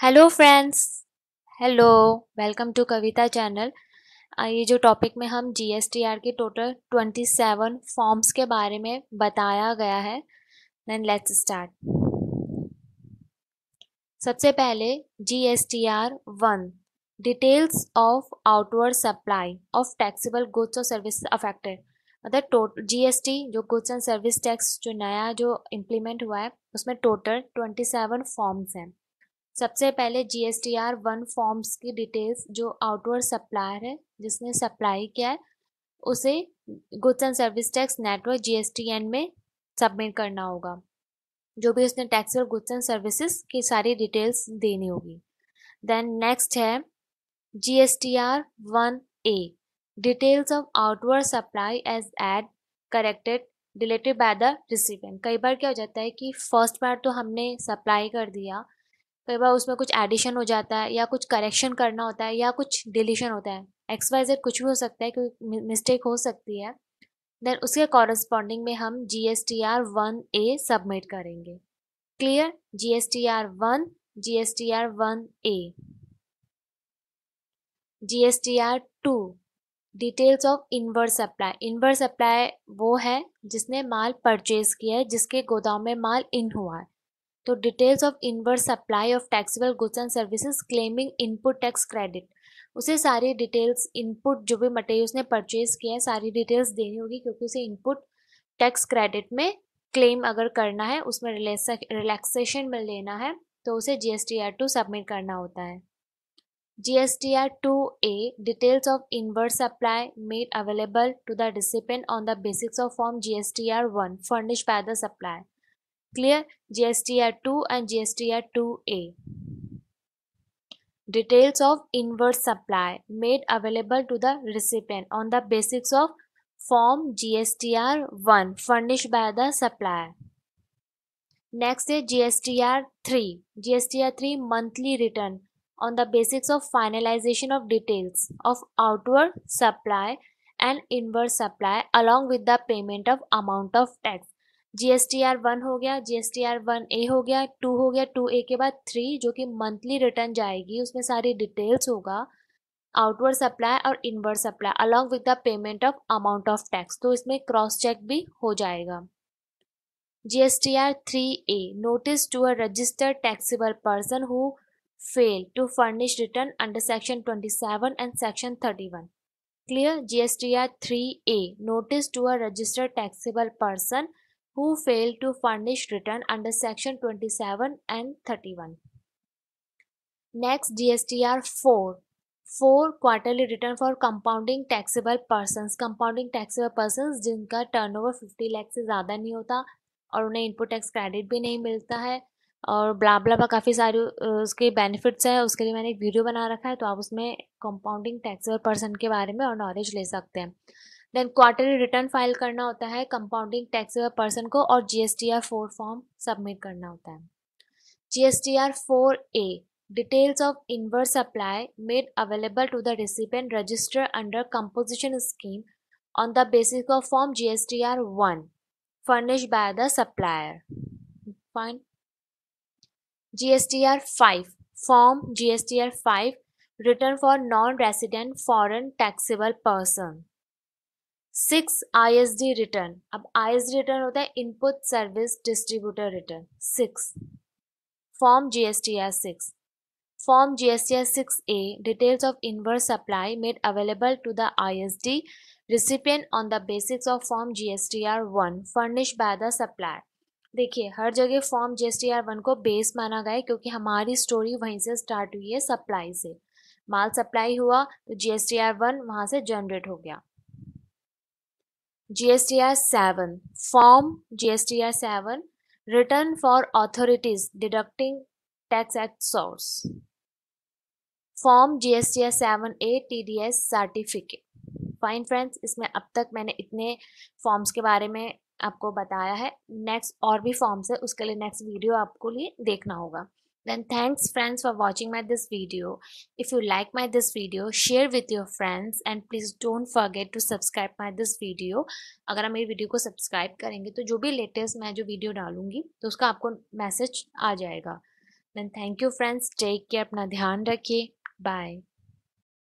Hello friends hello welcome to Kavita channel ये जो topic में हम जी एस टी आर के टोटल ट्वेंटी सेवन फॉर्म्स के बारे में बताया गया है देन लेट्स स्टार्ट सबसे पहले G S T R one details of outward supply of taxable goods और सर्विस अफेक्टेड मतलब टोट जी एस टी जो गुड्स एंड सर्विस टैक्स जो नया जो इम्प्लीमेंट हुआ है, उसमें टोटल ट्वेंटी सेवन फॉर्म्स हैं। सबसे पहले G S T R one forms की डिटेल्स जो आउटवर्ड सप्लायर है, जिसने सप्लाई किया है, उसे goods and service tax network G S T N में सबमिट करना होगा, जो भी उसने टैक्स और गुड्स एंड सर्विसेज़ की सारी डिटेल्स देनी होगी। देन नेक्स्ट है G S T R one A details of outward supply as added corrected deleted by the recipient कई बार क्या हो जाता है कि फ़र्स्ट बार तो हमने सप्लाई कर दिया कई बार उसमें कुछ एडिशन हो जाता है या कुछ करेक्शन करना होता है या कुछ डिलीशन होता है। एक्स वाई जेड कुछ भी हो सकता है कोई मिस्टेक हो सकती है। देन उसके कॉरस्पॉन्डिंग में हम G S T R one A submit करेंगे। Clear G S T R one G S T R one A G S T R two details of inverse supply inverse supply वो है जिसने माल purchase किया है, जिसके गोदाम में माल इन हुआ है। तो details of inverse supply of taxable goods and services claiming input tax credit उसे सारी डिटेल्स इनपुट जो भी मटेरियल उसने परचेज किया है, सारी डिटेल्स देनी होगी क्योंकि उसे इनपुट टैक्स क्रेडिट में क्लेम अगर करना है, उसमें रिलैक्सेशन में लेना है तो उसे G S T R two submit करना होता है। G S T R two A details of inverse supply made available to the recipient on the basics of form G S T R one furnish by the supply clear GSTR 2 and GSTR 2A details of inverse supply made available to the recipient on the basis of form GSTR 1 furnished by the supplier. Next is GSTR 3 GSTR 3 monthly return on the basis of finalization of details of outward supply and inverse supply along with the payment of amount of tax G S T R one हो गया G S T R one A हो गया to हो गया to ए के बाद three जो कि मंथली रिटर्न जाएगी, उसमें सारी डिटेल्स होगा। आउटवर्ड सप्लाई और inward supply along with the payment of amount of tax तो इसमें क्रॉस चेक भी हो जाएगा। G S T R three A notice to a registered taxable person who fail to furnish return under section 27 and section 31 clear? Gstr 3a notice to a registered taxable person who failed to furnish return under section 27 and 31. Next GSTR 4 4 quarterly return for compounding taxable persons compounding taxable persons जिनका turnover 50 lakh से ज़्यादा नहीं होता और उन्हें input tax credit भी नहीं मिलता है और ब्ला ब्ला बा काफ़ी सारे उसके बेनिफिट्स हैं उसके लिए मैंने एक वीडियो बना रखा है तो आप उसमें कंपाउंडिंग टैक्सेबल पर्सन के बारे में और नॉलेज ले सकते हैं देन क्वार्टरली रिटर्न फ़ाइल करना होता है कंपाउंडिंग टैक्स पर्सन को और G S R four form submit करना होता है। G S R four A details of inverse supply made available to the recipient register under composition scheme on the basis of form G S T R one furnish by the supplier fine G S T R five form G S T six I S D return. अब I S D return होता है input service distributor return six. Form G S T R six form G S T R six A details of inverse supply made available to the I S D recipient on the basics of form G S T R one furnish by the supply देखिए, हर जगह form G S T R one को base माना गया है, क्योंकि हमारी story वहीं से स्टार्ट हुई है सप्लाई से। माल सप्लाई हुआ तो G S T R one वहाँ से जनरेट हो गया। GSTR 7 Form GSTR 7 Return for authorities deducting tax at source Form GSTR 7A TDS Certificate fine friends इसमें अब तक मैंने इतने फॉर्म्स के बारे में आपको बताया है नेक्स्ट और भी फॉर्म्स है उसके लिए नेक्स्ट वीडियो आपको लिए देखना होगा then thanks friends for watching my this video if you like my this video share with your friends and please don't forget to subscribe my this video अगर आप मेरी वीडियो को सब्सक्राइब करेंगे तो जो भी लेटेस्ट मैं जो वीडियो डालूँगी तो उसका आपको मैसेज आ जाएगा then thank you friends take care अपना ध्यान रखिए बाय